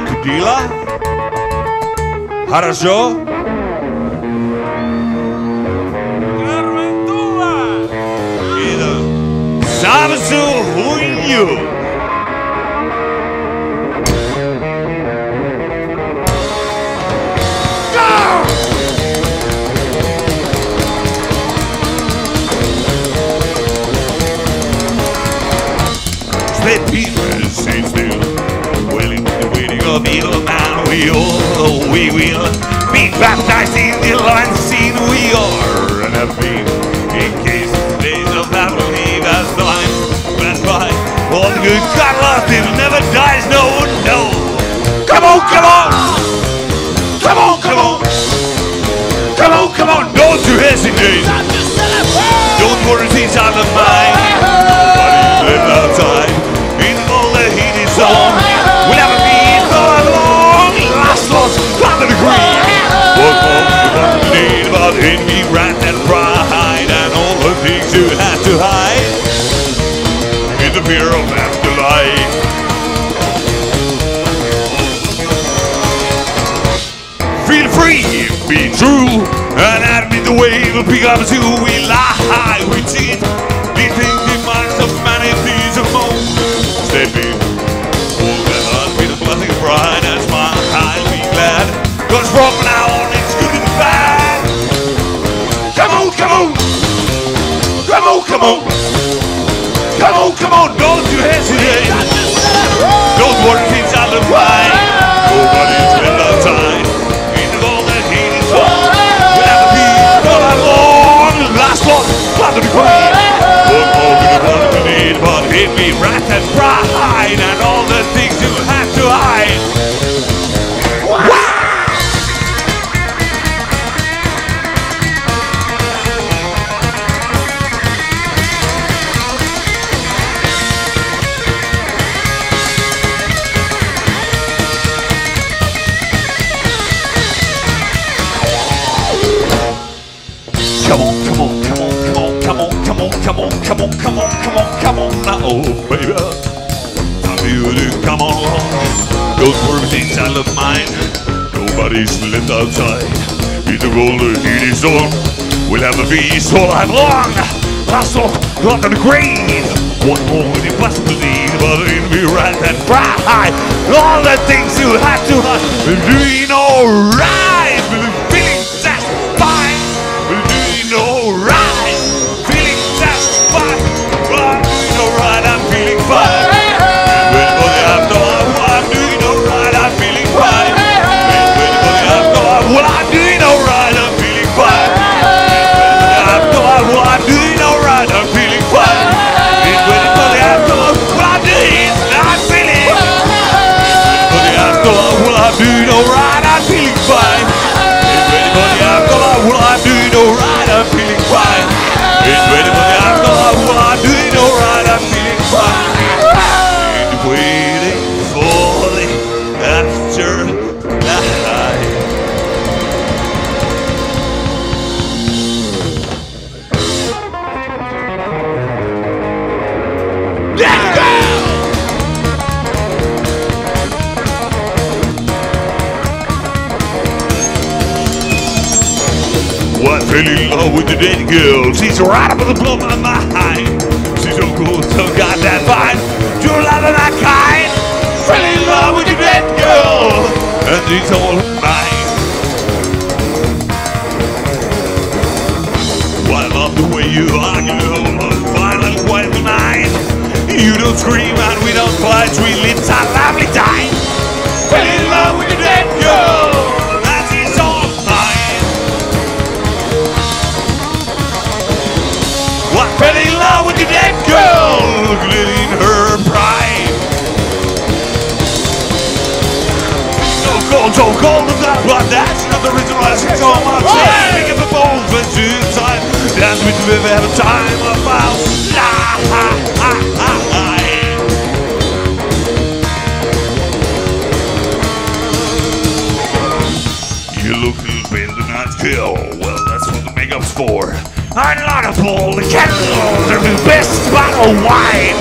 Black Dila? Harajo? Carmen Dula! We all we will be baptized in the line scene. We are an being in case the days of will leave us blind. That's why all the good God lost it never dies. No, no. Come on, come on, come on, come on, come on, come on. Don't you hesitate. Don't worry, things out of mind. Admit the pick up to we lie with it. We think the minds of humanity is a moment. Step in, hold that heart with a blessing of pride smile, I'll be glad. Cause from now on it's good and bad. Come on, come on, come on, come on, come on, come on, don't hit me right and pride and all the baby. Time you to come on along. Don't worry, inside of mine. Nobody's left outside. In the roller, heat is on. We'll have a feast all night long. Last not the grave. What more would you possibly need? But it'll be right and bright. All the things you had to hide. Doing alright. Love with the dead girl. She's right up in the blow of my mind. She's so cool, so goddamn fine. True love of my kind. Fell in love with the dead girl. And she's all mine. Well, I love the way you are, you girl. Violent, quite benign. You don't scream and we don't fight. We live a lovely time. Fell in love with look in her prime. So cold, so cold of that blood, that's not the reason why I sit on my chair. Pick up the bones when she's time. Dance with me, have a time of our life. You look a little bit the night kill. Well, that's what the makeup's for. I'm a. The candles are the best bottle of wine.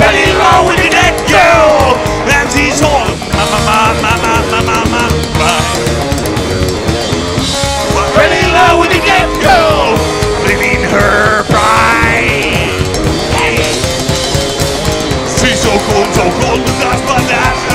In love with the dead girl, and she's all ma ma ma ma ma ma ma ma. In the dead girl, her pride. She's so cold, so cold, but that's my dad.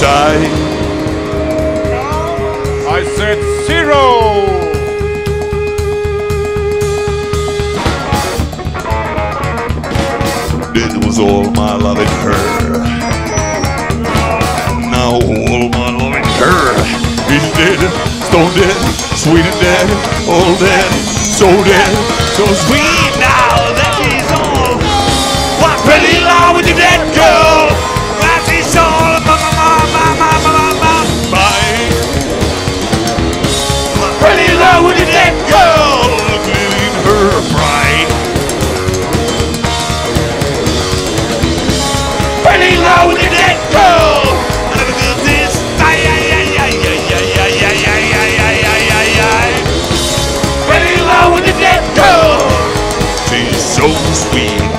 Time. I said zero. It was all my love in her. Now all my love in her is dead, stone dead, sweet and dead, all dead, so dead, so sweet. Now that she's all, what pretty love with the dead we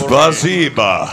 Спасибо.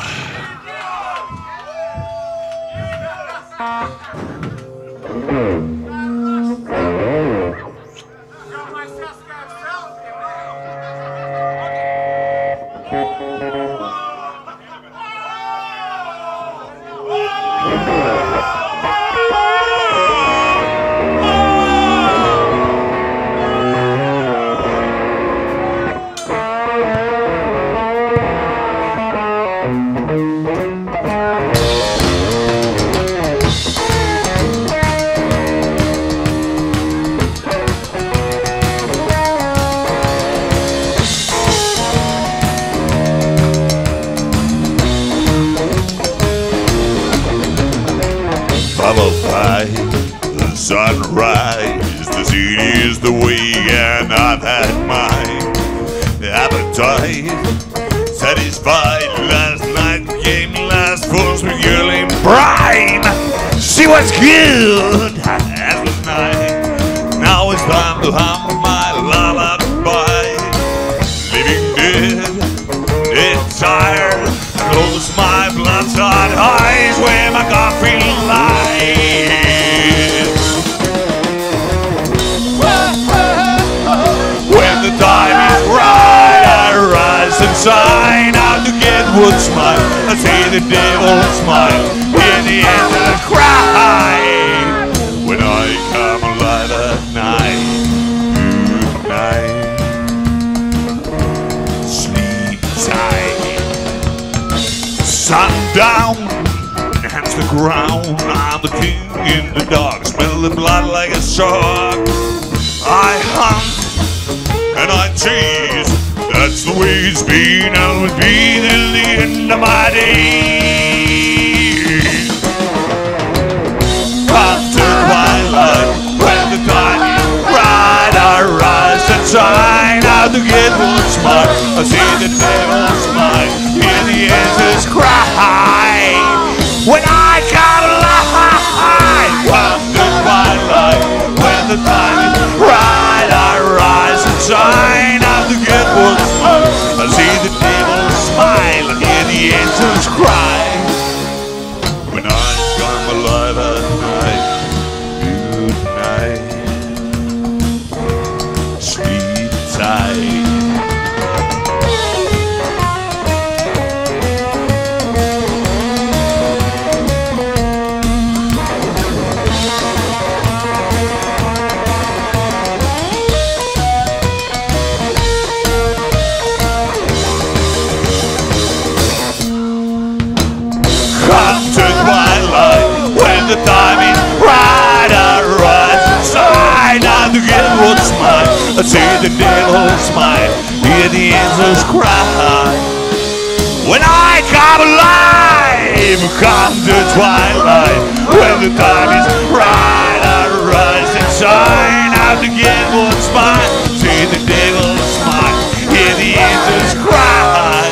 would smile and say the devil smile in the end of the cry when I come alive at night. Good night, sleep tight. Sundown hands the ground. I'm the king in the dark, smell the blood like a shark. I hunt and I tease the way it's been, always be till the end of my days. After my life, when the time bright our eyes and shine to get devil's smile, I see the devil's smile, hear the angels cry. When I got alive, after my life, when the time bright our eyes and shine. I see the devil smile I hear the angels cry. I see the devil smile, hear the angels cry. When I come alive, come the twilight. When the time is right, I rise and shine. Out get what's mine. See the devil smile, hear the angels cry.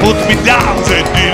חוץ מדעת שני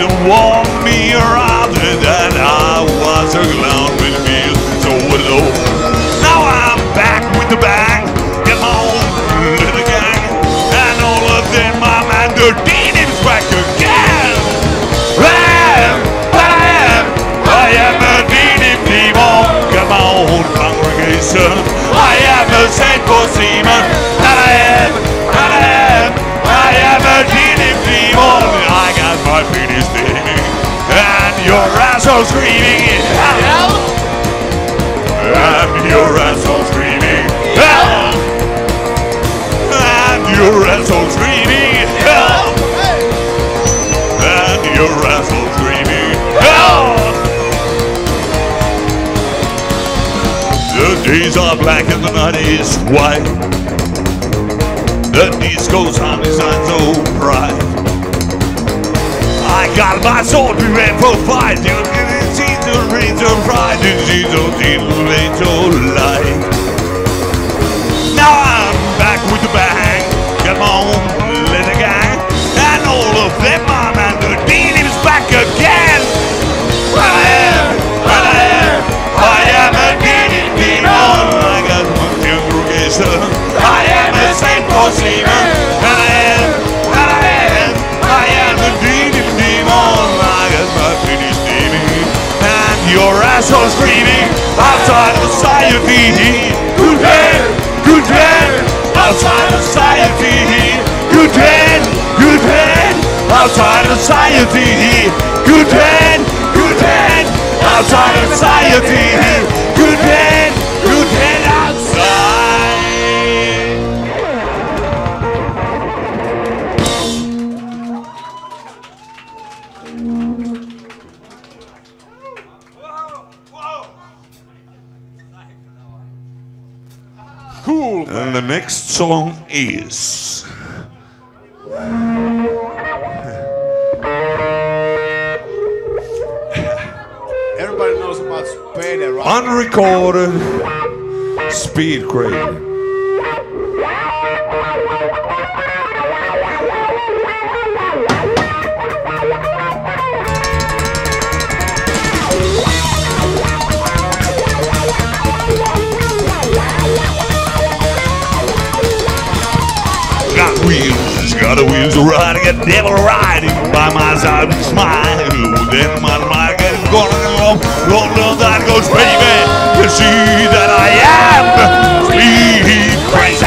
asshole screaming. Help! And your asshole screaming. Help! And your asshole screaming. Help! And your asshole screaming. Help! The days are black and the night is white. The disco sound is on so bright. My sword prepared for fight. You didn't see the of pride. You see the of light. Now I'm back with the bang. Come on, let little gang. And all of them, mom and the dean is back again. I am, I am, I am a demon demon. I got. I am a saint for seaman. Asshole screaming outside society. Good head, good head, outside society. Good head, good head, outside society. Good head, good head, outside society. Good head, Everybody knows about right? unrecorded speed crate. Wheels riding, a devil riding by my side and smile. Oh, then my mind going along, long down that goes, baby. You see that I am speed crazy.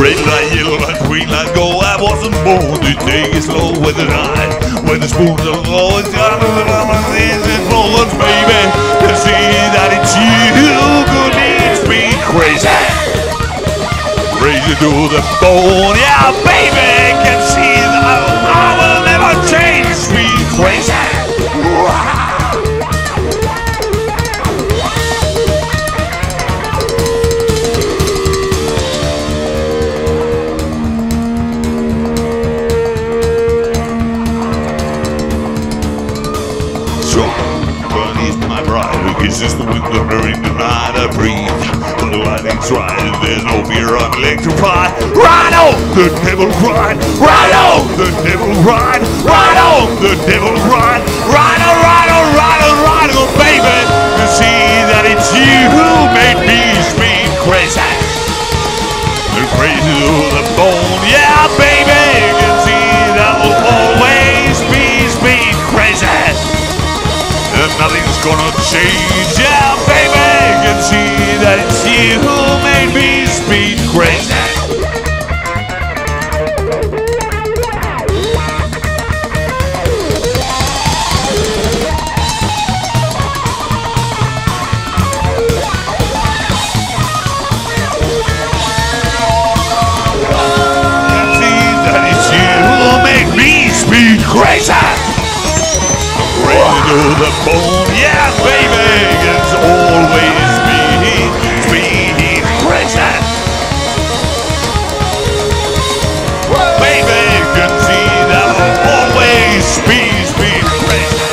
Red light, yellow light, green light, go. I wasn't born to take it slow with the night. When the spoons are to the mama, and flowing, baby. To see that it's you who leads me crazy. Crazy. crazy to the bone. Yeah, baby, can see that I will never change. Me crazy. Who the wind under in the night I breathe. When the lightning's right and there's no fear I'm electrified. Right on! The devil cried! Right on! The devil cried! Right on! The devil cried! Right on, right on, right on, right on, baby! To see that it's you who made me speak crazy. The crazy to the bone, yeah, baby! Nothing's gonna change, yeah, baby. You can see that it's you who made me speed crazy. To the bone, yeah, baby. It's always me, speed crazy. Baby, can see that always crazy.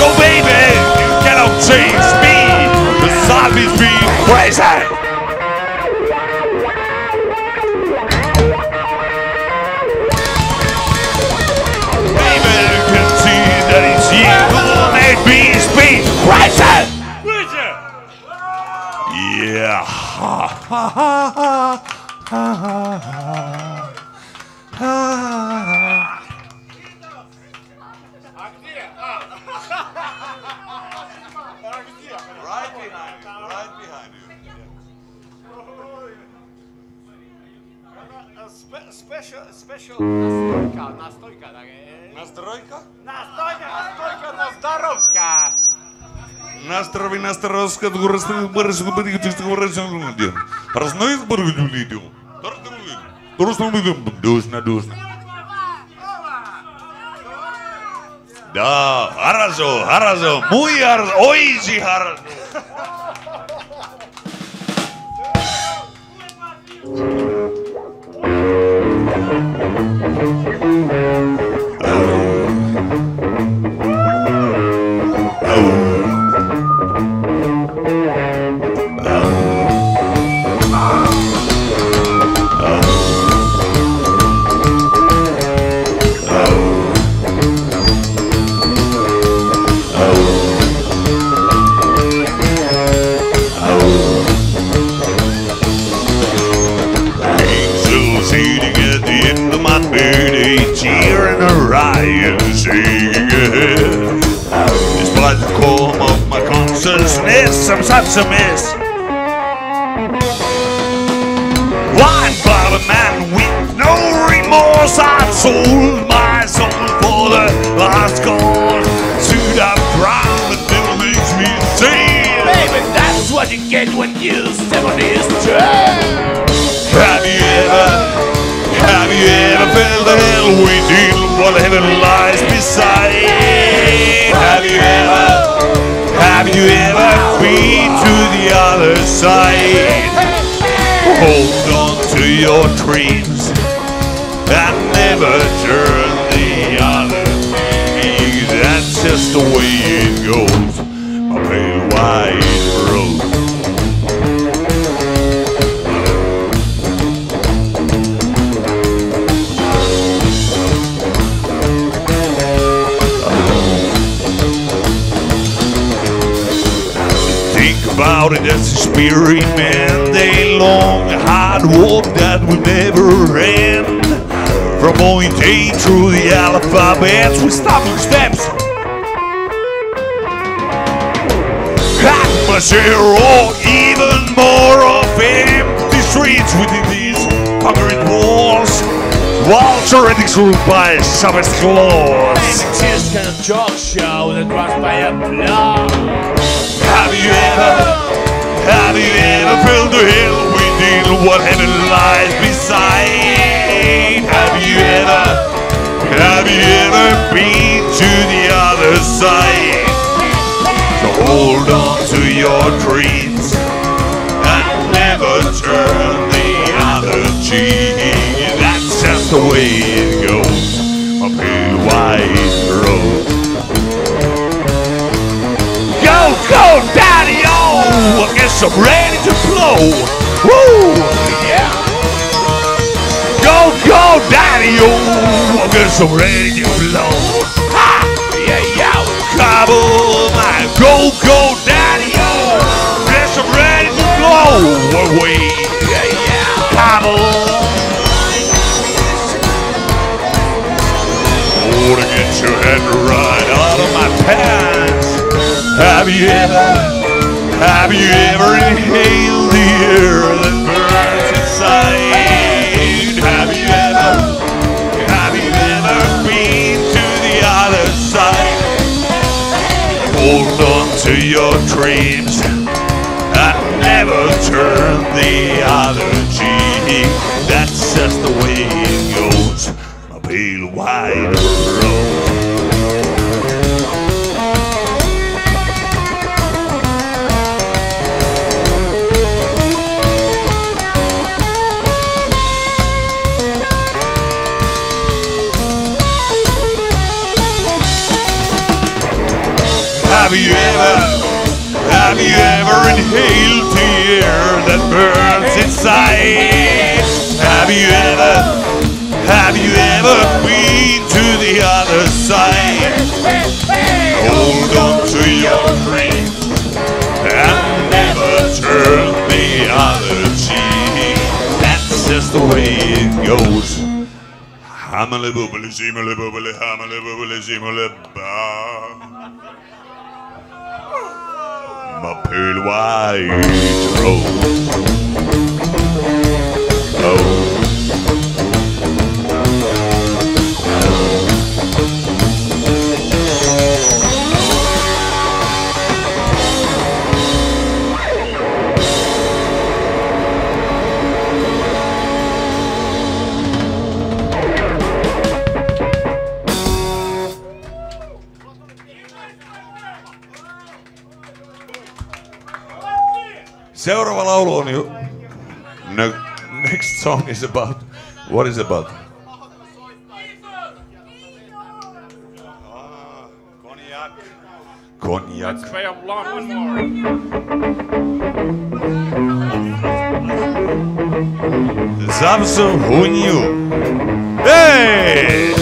So baby, you cannot change me, cause I'll be speed ha ha ha ha ha ha. ha. Special, special nastojka, nastojka, tak. Nastrojka? Nastojka, nastojka, na zdarówka! zdrowka. Настрови, настроска, горъстък, бързо, бъди, че ще го речем, людям. Разной с бърго, людям. Доростно ми дам, душна, душна. Да, хорошо, хорошо, muy хорошо, очень хорошо. Angels I'm such a mess. Blind by a man with no remorse, I've sold my soul for the last cause. Suit up brown, the devil makes me insane. Baby, that's what you get when you step on his train. Have you ever, have you ever felt the hell within while heaven lies beside? Have you ever, have you ever been to the other side? Hold on to your dreams and never turn the other cheek. That's just the way it goes. My pale white Think about it as a spirit man. They long hard walk that will never end. From point A through the alphabet with stumbling steps. Atmosphere or even more of empty streets within these concrete walls. Walls already ruled by savage claws. Exist kind of talk show that runs by a. Have you ever, Have you ever felt the hell within what heaven lies beside? Have you ever, have you ever been to the other side? So hold on to your dreams and never turn the other cheek. That's just the way it goes. A big wide road. I guess I'm ready to blow. Woo! Yeah. Go, go, daddy, oh! Guess I'm ready to blow. Ha! Yeah, yeah. On, man. Go, go, daddy, oh! Guess I'm ready to blow away. Yeah, yeah. On. Oh, to get your head right out of my pants. Have you ever, have you ever inhaled the air that burns inside? Have you ever, have you ever been to the other side? Hold on to your dreams and never turn the other cheek. That's just the way it goes. You ever, have you ever inhaled the air that burns inside? Have you ever, have you ever been to the other side? Hold on to your dream and never turn the other cheek. That's just the way it goes. Hamale boobly, zimale boobly, hamale boobly, zimale My pale white rose. Oh. Seuraava laulu on jo... No, next song is about... What is about? Ah, Cognac. Play up long one more. Samsung Hunyu. Hey!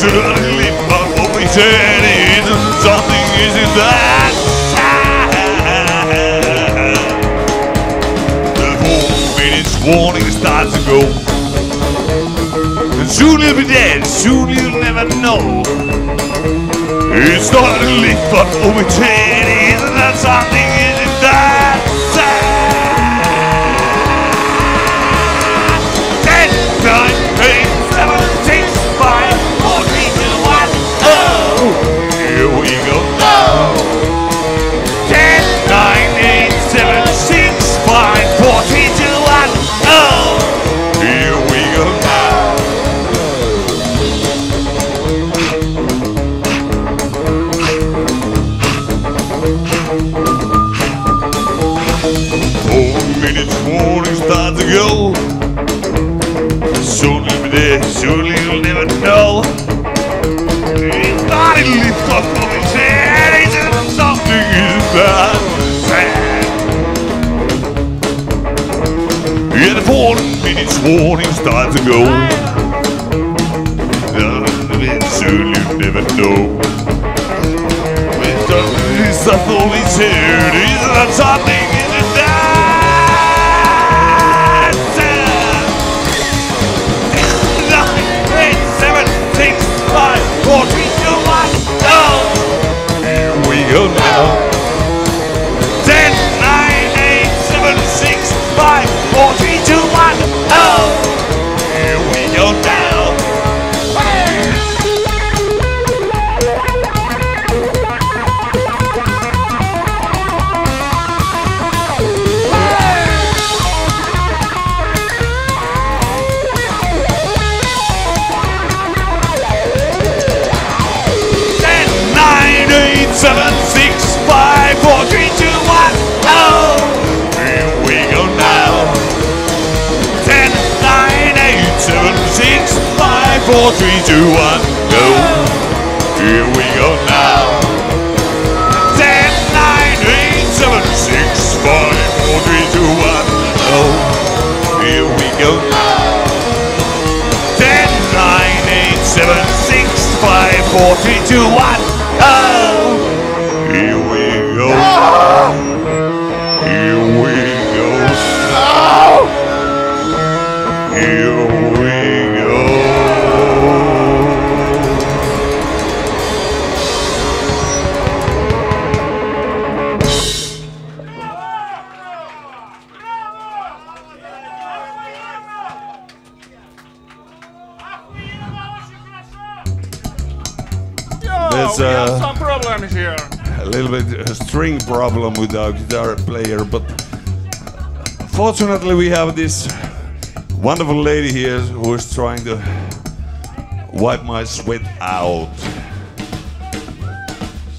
Really but what we said isn't something isn't that The four minutes warning starts to go. And soon you'll be dead, soon you'll never know. It's not a leak, but said isn't that something six, warning starts to go. Soon you'll never know. It's up of his head, it's but four, three, two, one, go. Here we go now. Ten, nine, eight, seven, six, five, four, three, two, one, oh. Here we go now. Ten, nine, eight, seven, six, five, four, three, two, one, oh. Here we go. Here Yo, There's, we have uh, some problems here. a little bit a string problem with our guitar player, but fortunately we have this wonderful lady here who is trying to wipe my sweat out.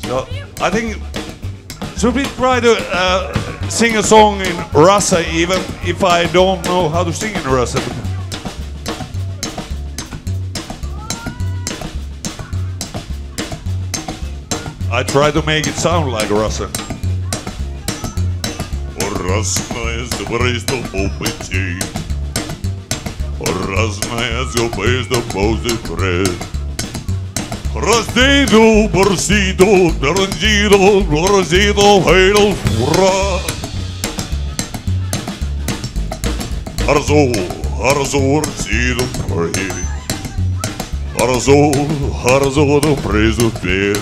So I think should we try to uh, sing a song in Russia even if I don't know how to sing in Russia? I try to make it sound like Russian. Разная звезда опыти Разная звезда может пред Раздиду, борсиду, дарандиду, борсиду, хейл, ура Арзу, арзу, арзиду, пред Арзу, арзу, призу, пред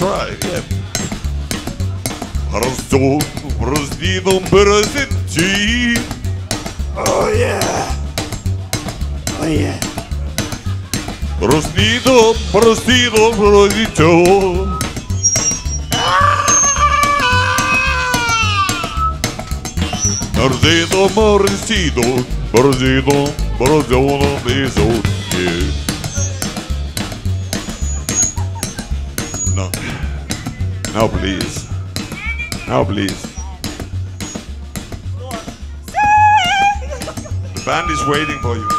try, yeah. Раздом, раздином, березенти. Oh yeah. Oh yeah. Раздином, раздином, раздином. Раздином, раздином, раздином, раздином, раздином, Now please. Now please. The band is waiting for you.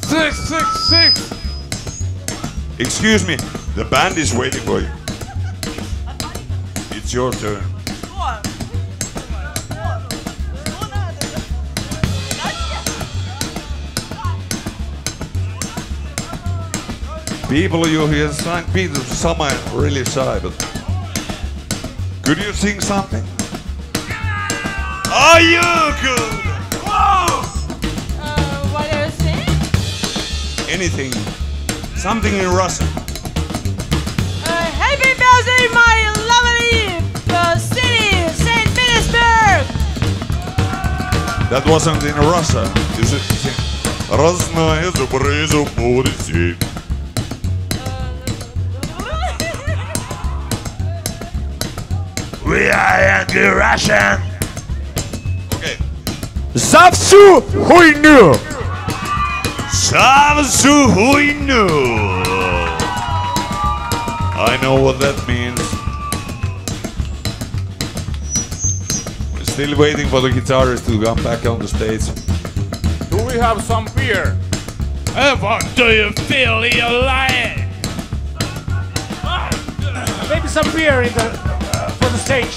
Six, six, six. Excuse me. The band is waiting for you. It's your turn. People you hear St. Peter, some are really shy, but could you sing something? Are you good? Uh, what are you saying? Anything. Something in Russian. Uh, happy birthday, my lovely uh, city, Saint Petersburg! That wasn't in Russia. You should sing. Разная забрызу будет сеть. We are the Russian. Okay. За всю хуйню! Savsu huinu. I know what that means. We're still waiting for the guitarist to come back on the stage. Do we have some beer? Ever do you feel you're lying? Maybe some beer in the, uh, for the stage.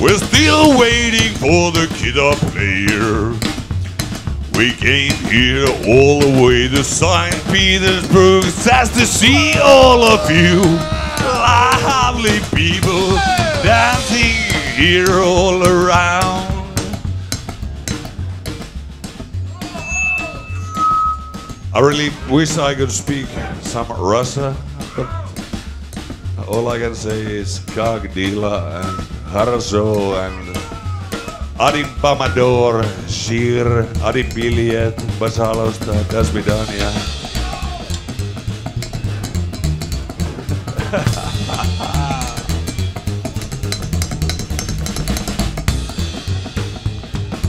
We're still waiting for the guitar player. We came here all the way to St. Petersburg just to see all of you lovely people dancing here all around. I really wish I could speak some Russia, but all I can say is Cagdila and Harzo and Adimpamador, Shir, Adimbiliet, Basalosta, Dasvidania.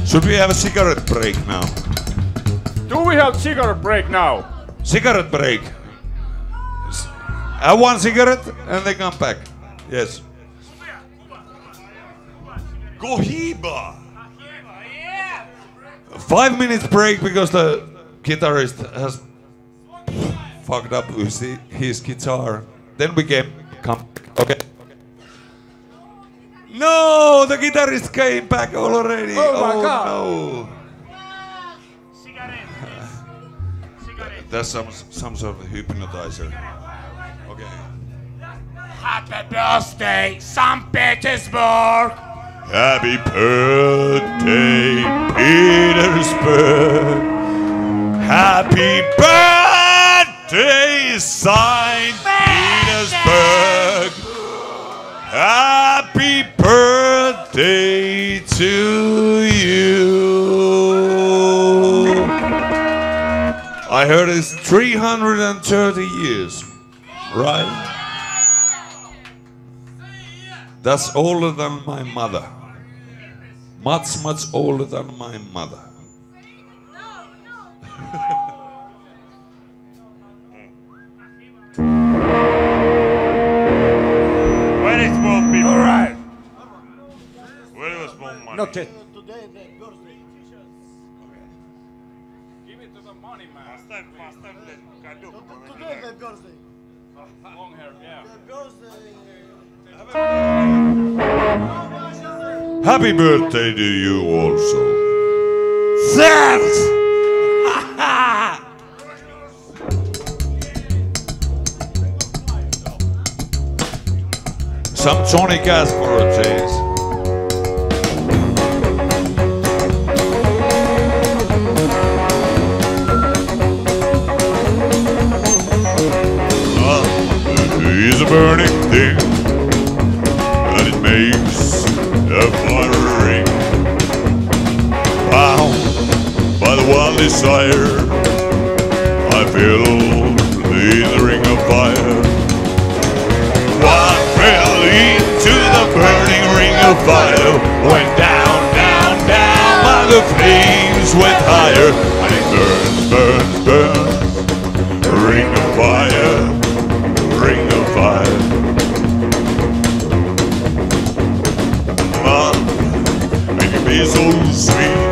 Should we have a cigarette break now? Do we have cigarette break now? Cigarette break. S- Have one cigarette and they come back. Yes. Cohiba. Five minutes break because the guitarist has fucked up with his guitar. Then we came. Come. Okay. No, the guitarist came back already. Oh my oh, God. No. That's some some sort of hypnotizer. Happy birthday, St. Petersburg! Happy birthday, Petersburg. Happy birthday, Saint Petersburg. Happy birthday to you. I heard it's 330 years, right? That's older than my mother. Much, much older than my mother. when Where is small be All right. Where was small money? Not yet. Today, the Thursday. Give it to the money man. Last time, last time, Today, Thursday. Long hair, yeah. Thursday. Happy birthday to you also. Thanks! Some Johnny Gas for a ah, change. Love a burning thing wild desire, I feel the ring of fire. One fell into the burning ring of fire, went down, down, down, while the flames went higher, and it burns, burns, burns. Ring of fire, ring of fire. Love, make it be so sweet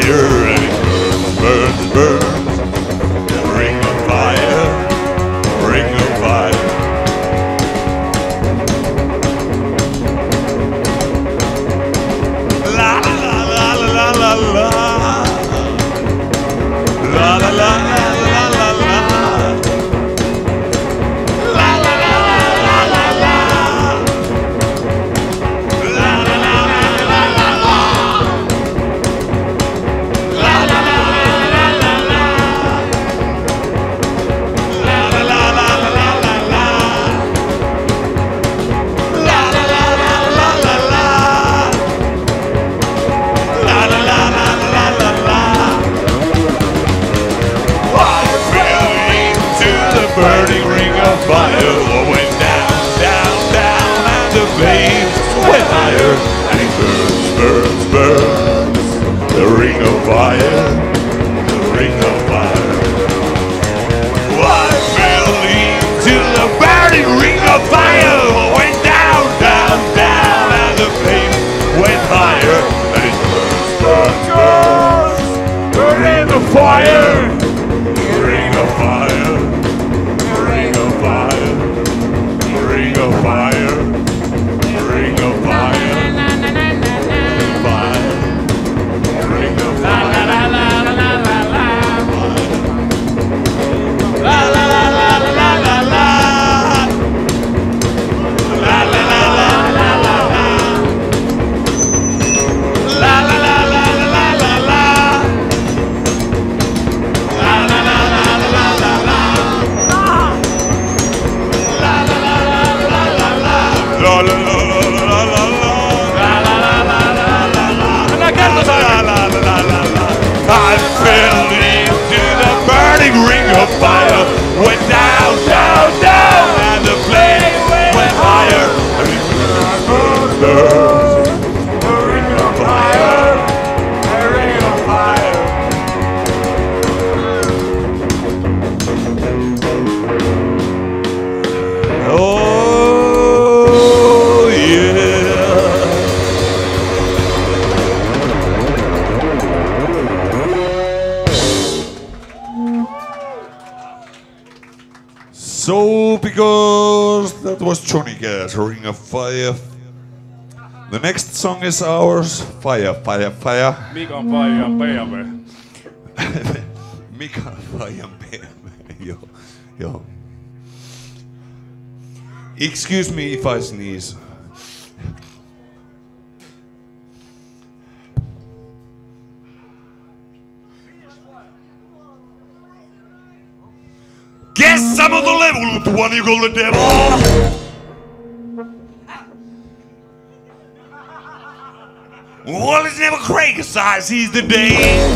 went Cash, Ring of Fire. The next song is ours, Fire, Fire, Fire. Mikan paijan PV. Mika Fajan BMW. Joo, joo. Excuse me if I sneeze. Guess I'm on the level with the one you call the devil. Well, it's never Craig size, he's the day.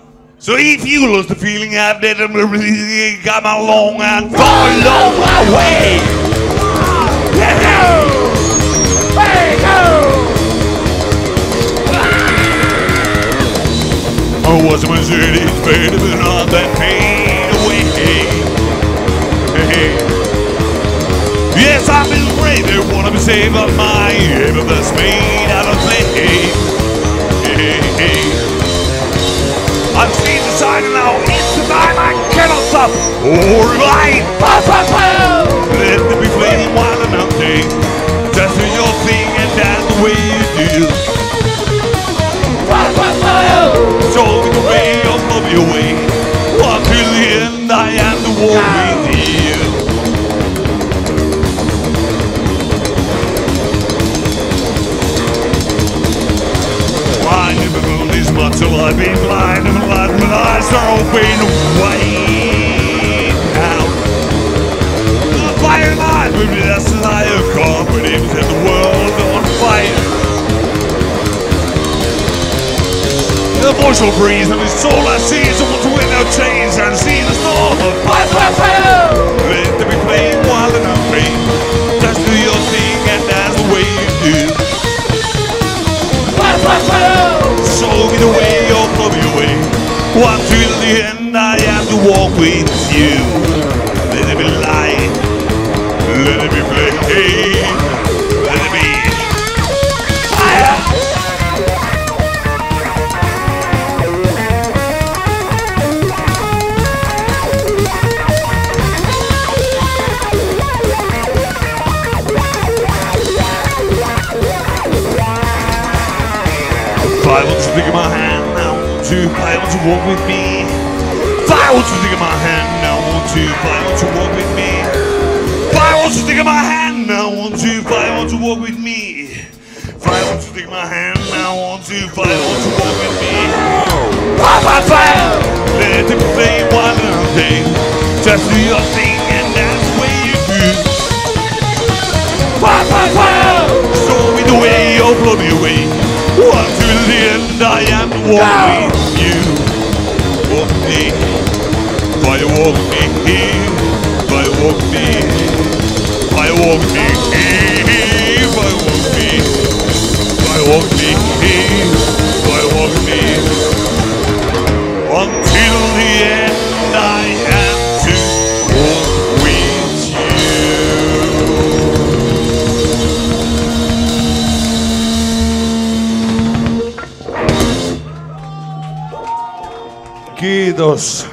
So if you lost the feeling I've did, I'm really come along and follow my way. I was a Mercedes, baby, but not that fade away. Yes, I feel brave, they wanna be saved on my but that's made out of clay. I've seen the sign and now it's the time I cannot stop. Alright, let there be flame while I'm out there. Just do your thing and that's the way you do. Show me the way, I'll love your way. Until the end, I am the one till I've been blind and blind when eyes are open wide now. The fire with me, that's as I have come, but it set the world on fire. The voice will breathe and it's all I see is someone to win no chains and see the storm of fire, fire, fire. Let there be flame while I'm not walk with you. Let it be light, let it be flame, let it be fire. Five wants to take my hand, I want to. Five wants to walk with me. Five wants to take my hand, I want to. Five wants to walk with me. Five wants to take my hand, I want to. Five wants to walk with me. Five wants to take my hand, I want to. Five wants to walk with me. Five, five, five. Let them play one day. Just do your thing, and that's the way you do. Five, five, five. Show me the way, or blow me away. One to the end, I am the one with you. Walk me, fire walk me, fire walk me, walk me, fire walk me, fire walk me, fire walk me. Until the end, I am to walk with you. Kiitos.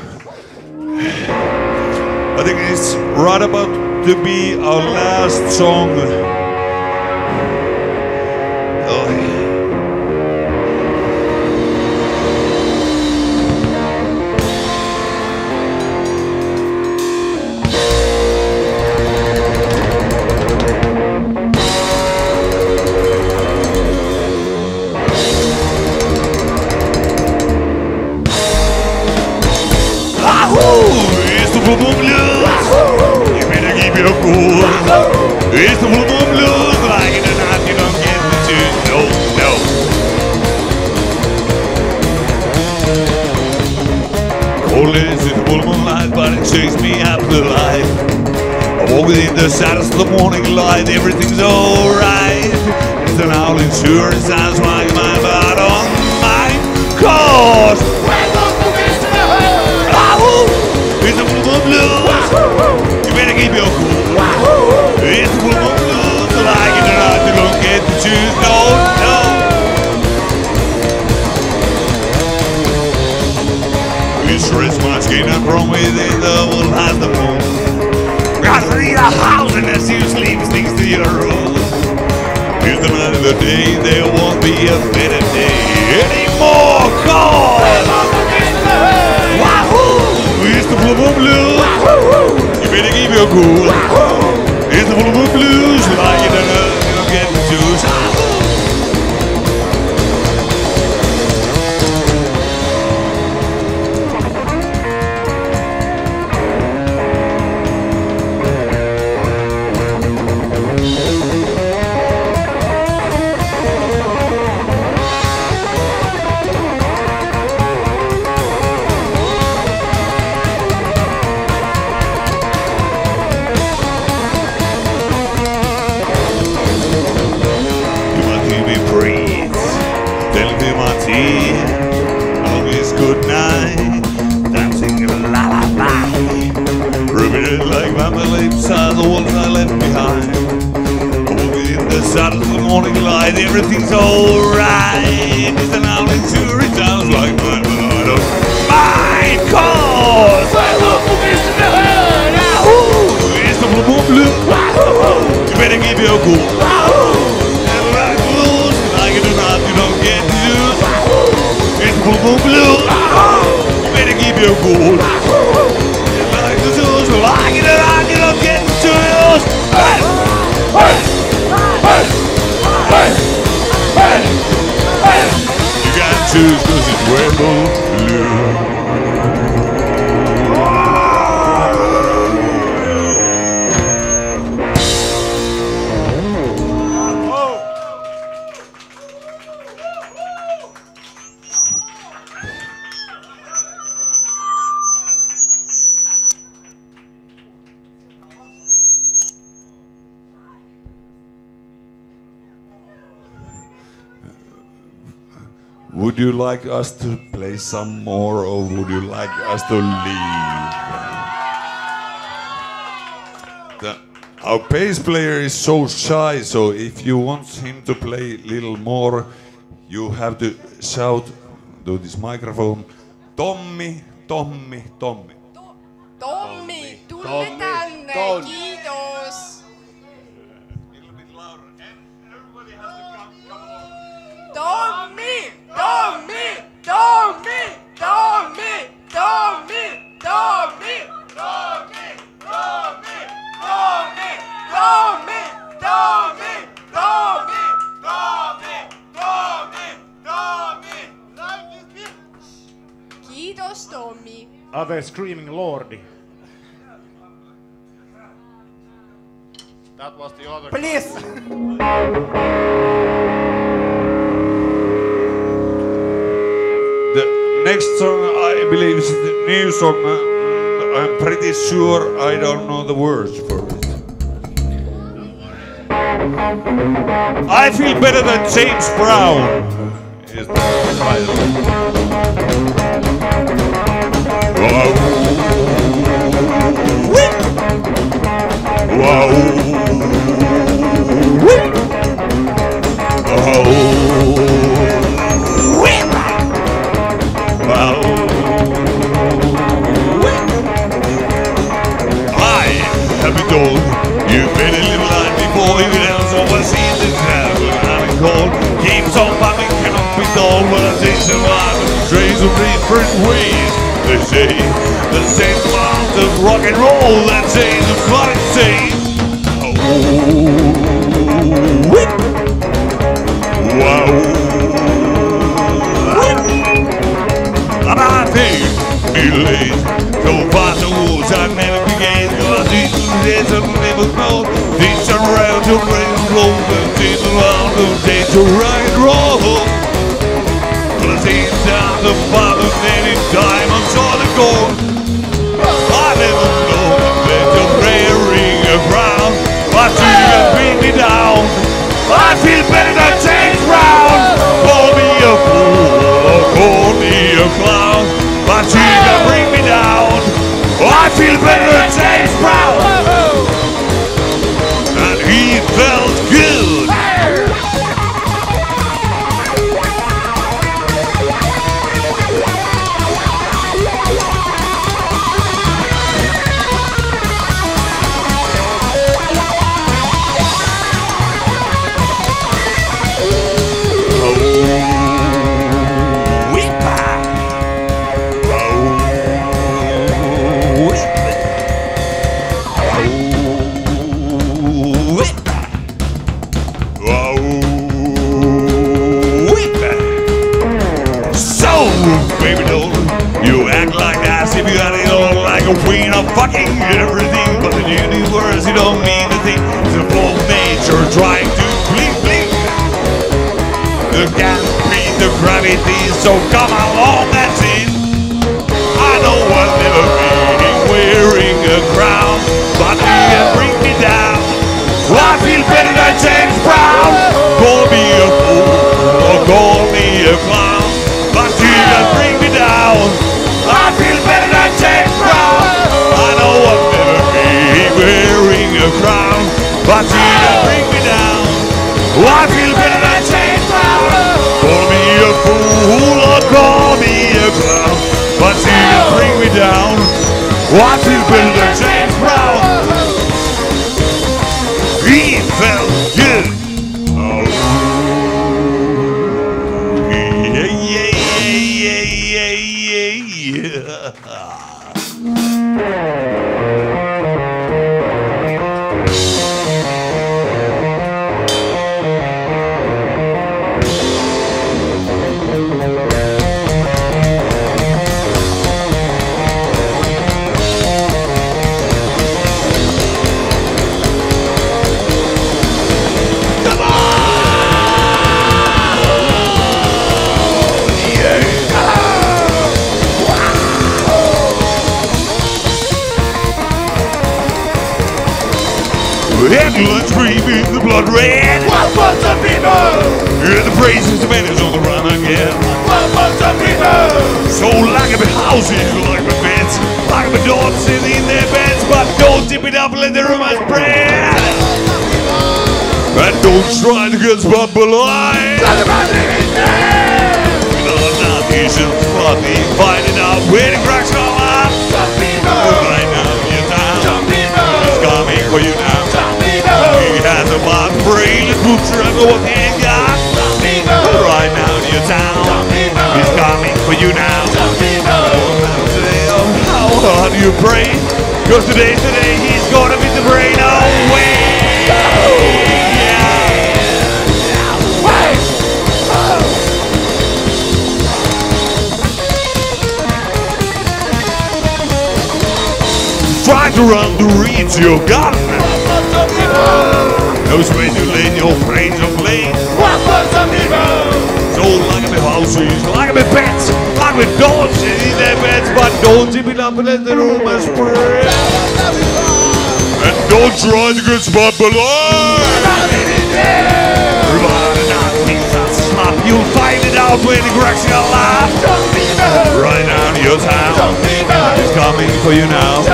Right about to be our last song. The of morning light, everything's alright. It's an owl insurance, sounds like my but on my cause. It's the blue moon blues. You better keep your cool. It's moon blues, like it or not, you don't get to choose. No, no. My skin within the world has the moon. Got to need a house and as you room. Here's the night of the day, there won't be a better day anymore. Cause Wahoo! It's the blue moon blues. You better keep your cool. It's the blue moon blues. Like it or not, you don't get to choose. Your cool. Never like blues, like it or not, you don't get to. It's blue blue blue. Better keep your cool. Like the don't get. Hey! Hey! Hey! Hey! Hey! Hey! You gotta it's rainbow blue. like us to play some more or would you like us to leave? The, our bass player is so shy, so if you want him to play a little more, you have to shout to this microphone, Tommi, Tommi, Tommi. To Tommi, Tommi, Tommi, tänne, Tommi. kiitos. Tommi. Are they screaming lordy. That was the other. Please. Next song I believe is the new song. uh, I'm pretty sure I don't know the words for it. I feel better than James Brown. Is the title. Wow. Wow. ways. They say the same songs of rock and roll that say the fun thing. Oh, whip. Wow. Whip. And I think middle age. So far the wars I never began. Cause these days I've never known. These are round to bring clover. These are round to days to rock and roll the bottom any diamonds or the gold. I never know that you're wearing a crown, but you can bring me down. I feel better than James Brown. Call me a fool or call me a clown, but you can bring me down. I feel better than James Brown. Everything, but the universe you don't mean a thing. It's a full nature trying to blink blink. You can't beat the gravity, so come along, that's it. I know I'll never be wearing a crown, but you can bring me down. I feel better than James Brown. Don't try to get spot below. Everybody not thinks that's. You'll find it out when he cracks your laugh. Right now your town. He's coming for you now.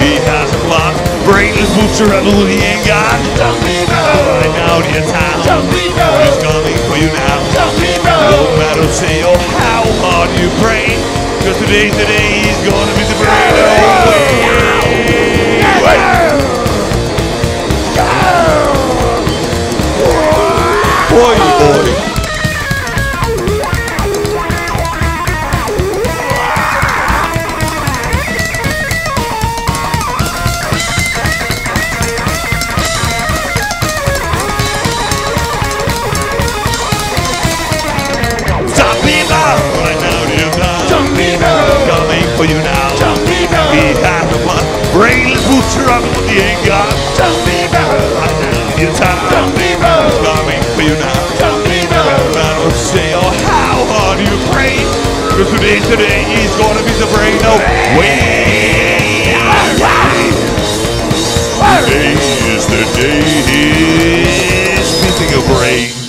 He has a plot. Brainless booster and who he ain't got. Right now your town. He's coming for you now. No matter say or how hard you pray. Cause today's the day he's gonna be the brain away. Boy, boy. Stop me now! Right now, you now. Coming for you now. He puts you up on the ain't got Justin Bieber. right now. Your time Justin Bieber. coming for you now. Justin Bieber. Man will say, oh, how hard you pray. Cause today, today, he's gonna be the brain of way. Today is the day he's missing a brain.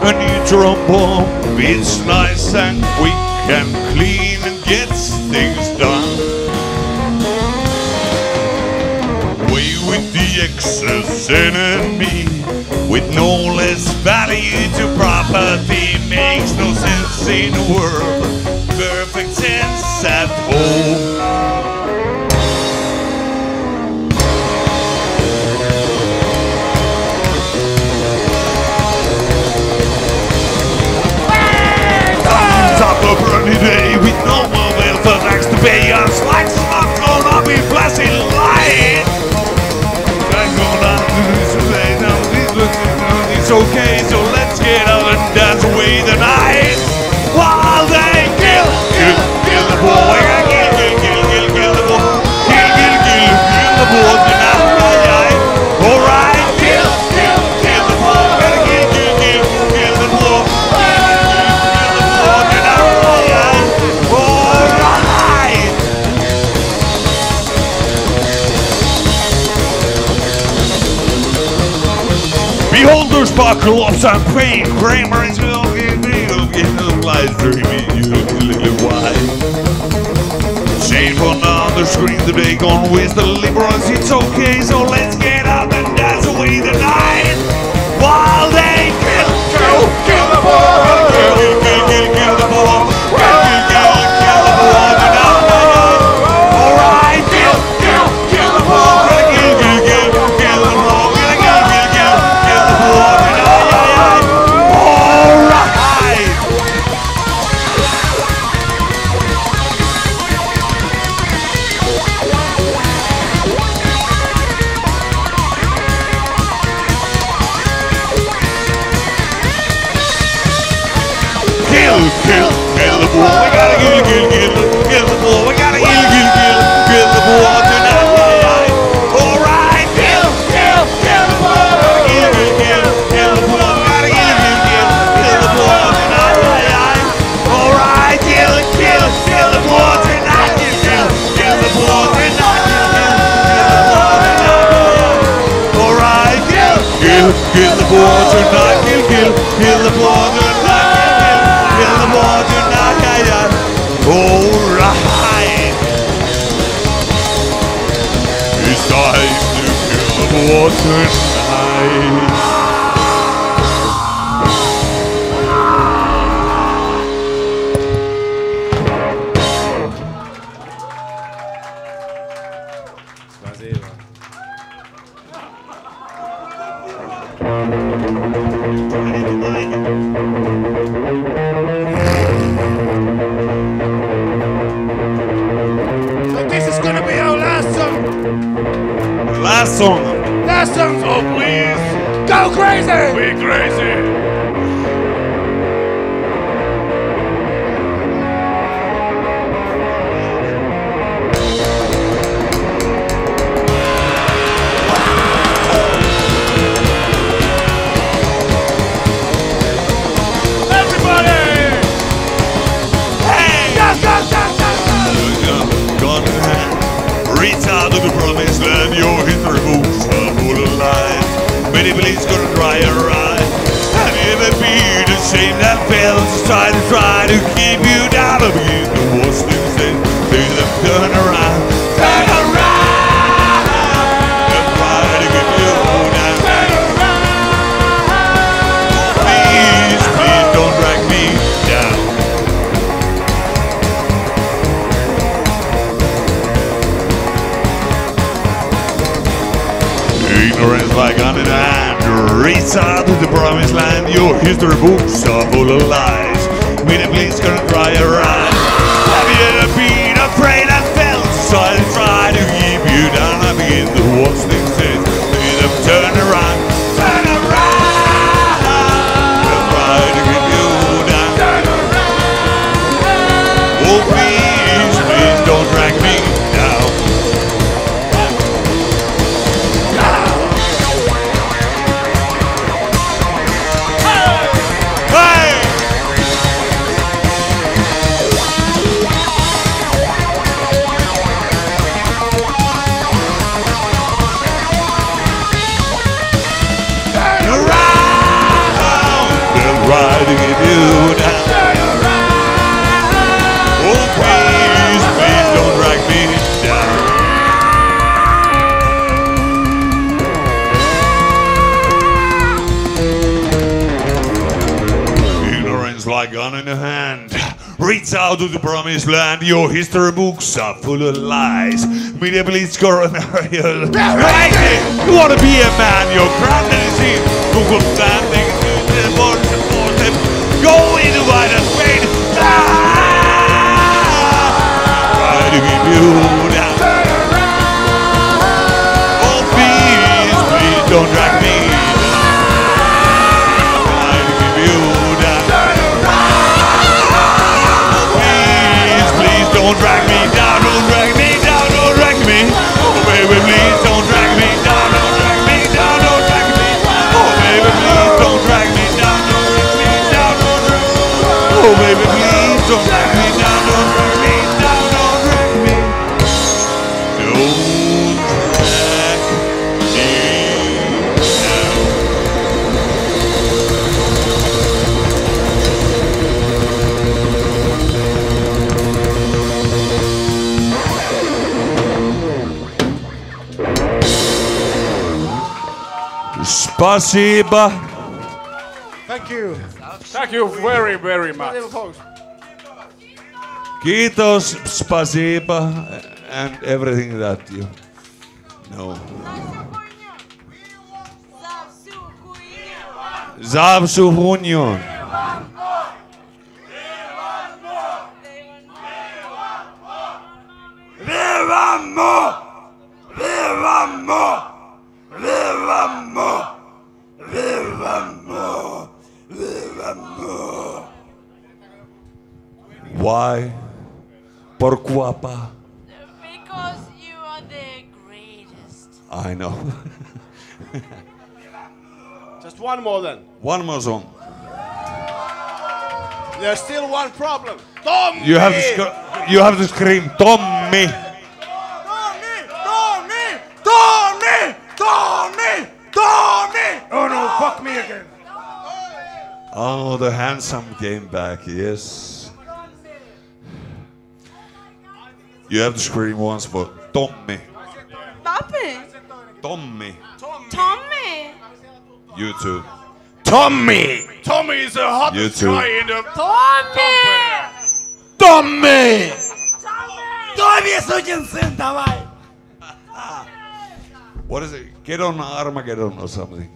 A new trombone, it's nice and quick and clean and gets things done. Way with the excess enemy, with no less value to property, makes no sense in the world. Perfect sense at home. Us like smoke gonna be flashing light. I'm gonna do this today now. This looks it's okay, The sparkle of champagne, Kramer is milking the light dreaming you little wide. Shane from on the screen today gone with the liberals, it's okay, so let's get kill, kill, kill the boy tonight. Kill, kill, kill the boy tonight. Kill the boy tonight. Yeah, yeah. Alright. It's time to kill the boy tonight. Crazy. Be crazy. Out to the promised land. Your history books are full of lies. Media coronarial. Right You wanna be a man, you're crowned and seen. Google standing to the board support them. Go into wide and wait. Ah! Try to keep you down. Oh please, please don't drag don't drag me down, don't drag Спасибо. Thank you. Thank you very, very much. Kiitos, spasiba, and everything that you know. Zawsu Union. Vivamo! Vivamo! Vivamo! Why? Pourquoi pas? Because you are the greatest. I know. Just one more then. One more song. There's still one problem. Tommy! You have to sc- you have to scream Tommy. Tommy! Tommy! Tommy! Tommy! Tommy! Oh no, fuck me again. Oh, the handsome came back. Yes. You have to scream once for Tommy. Papi. Tommy. Tommy. You too. Tommy! Tommy is the hottest You too. guy in the... Tommy. Tommy! Tommy, сукин сын, давай. What is it? Get on Armageddon or something.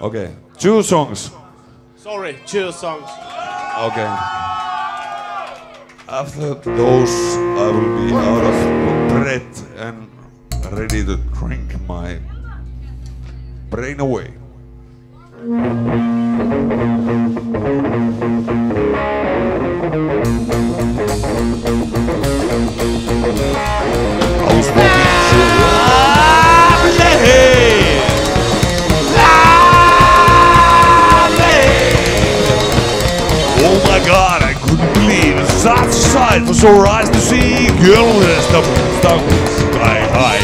Okay. Two songs. Sorry, chill songs. Okay. After those, I will be out of breath and ready to drink my brain away. Such a sight for sore eyes to see. Girl dressed up stung sky high.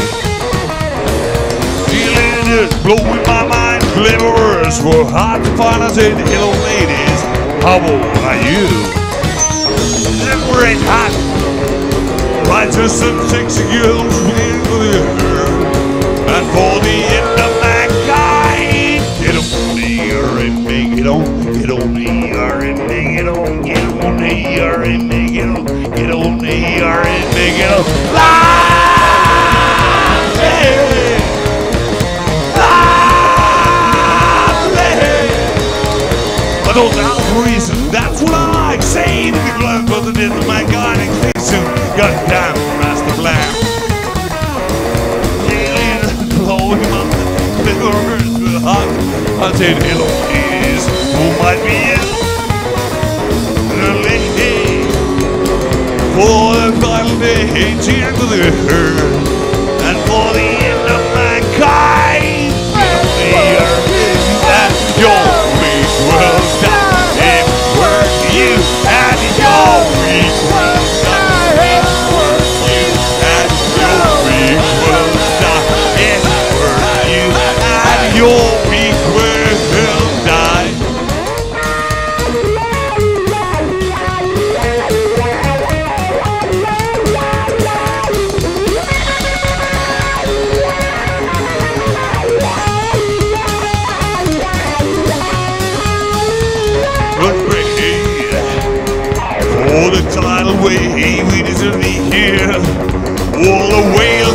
Feeling it, blowing my mind. Clever were hard to find. I said, hello ladies, how old are you? Great hot. Righteous and sexy girls with. And for the end make it on, get on the ER and make it on, get on the ER and make it on, get on the ER make it on. Live. Live. For those altruism, that's what I like saying to people I'm supposed do to my God and clean suit. master time for us blowing up the earth with a. the hurt.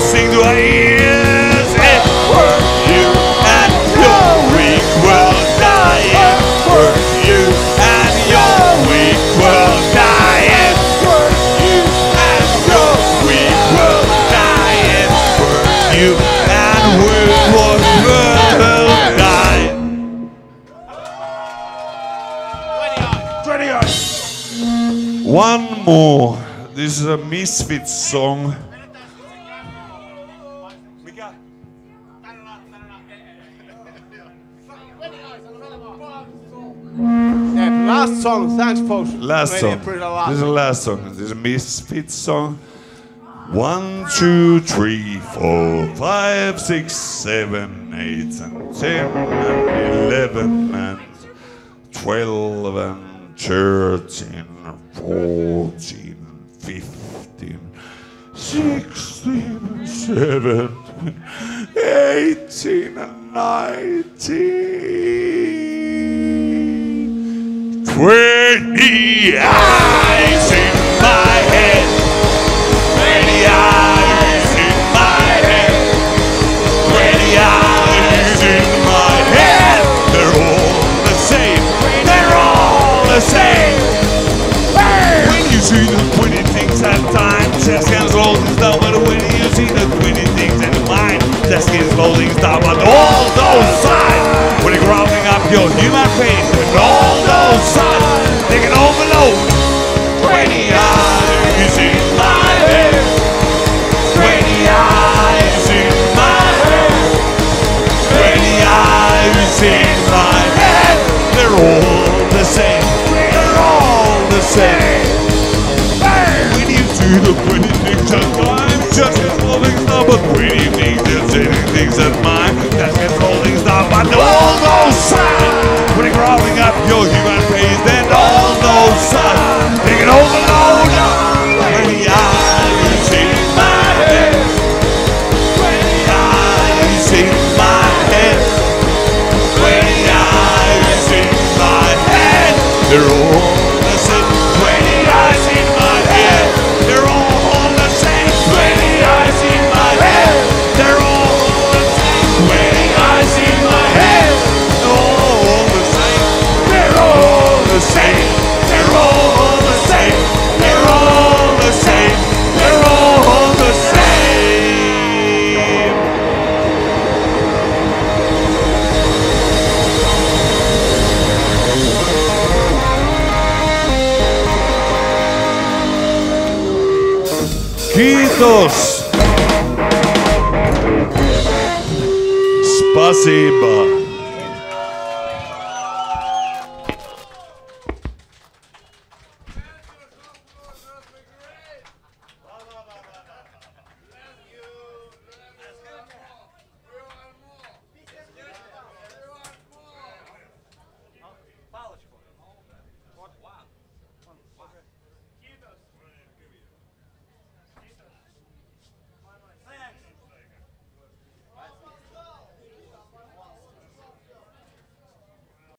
sing to our ears. It were you and your weak will die. dying. Were you and your weak will die. dying. Were you and your weak will die. dying. Were you and weak world dying. 20. One more. This is a Misfits song. thanks, folks. Last song. This is the last song. This is a Misfits song. One, two, three, four, five, six, seven, eight, and ten, and eleven, and twelve, and thirteen, fourteen, fifteen, sixteen, seven. the pretty things are mine. Just get falling star, but pretty things are silly things that mine. Just get falling star, but the world goes sad. Pretty growing up. Jēzus! Spasībā!